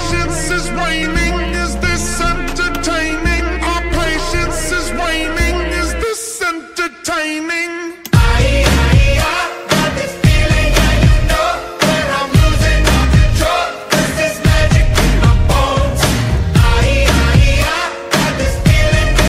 patience is